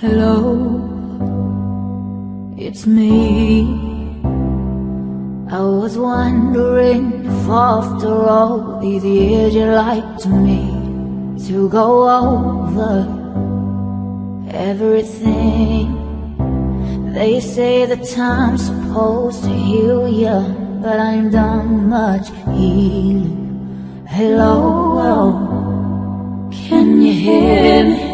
Hello, it's me. I was wondering if after all these years you'd like to me to go over everything. They say the time's supposed to heal ya, but I ain't done much healing. Hello, can you hear me?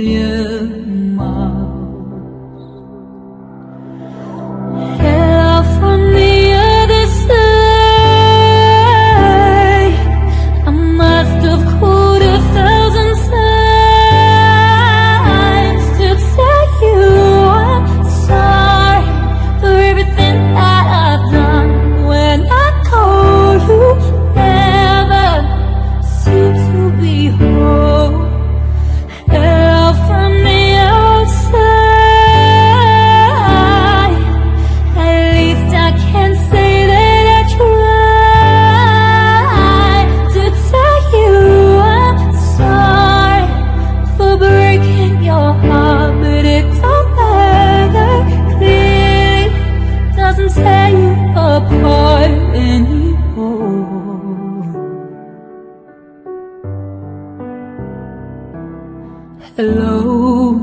Hello,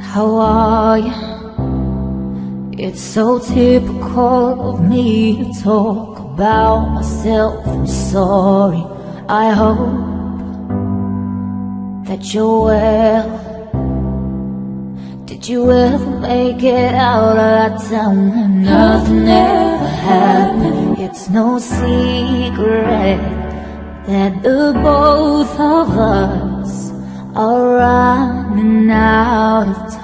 how are you? It's so typical of me to talk about myself. I'm sorry. I hope that you're well. Did you ever make it out of that town nothing ever happened? It's no secret that the both of us are running out of time.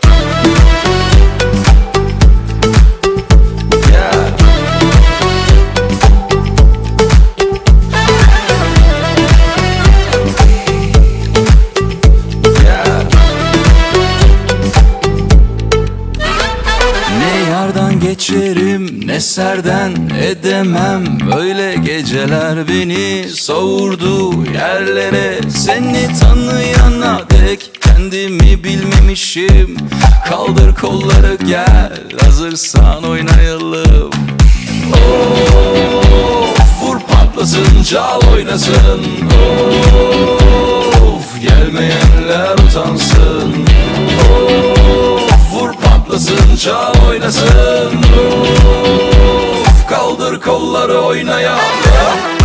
geçerim ne serden edemem Böyle geceler beni savurdu yerlere. Seni tanıyana dek kendimi bilmemişim. Kaldır kolları gel hazırsan oynayalım. Of vur patlasın çal oynasın. Of gelmeyenler utansın. Of çal oynasın. Of kaldır kolları oynayalım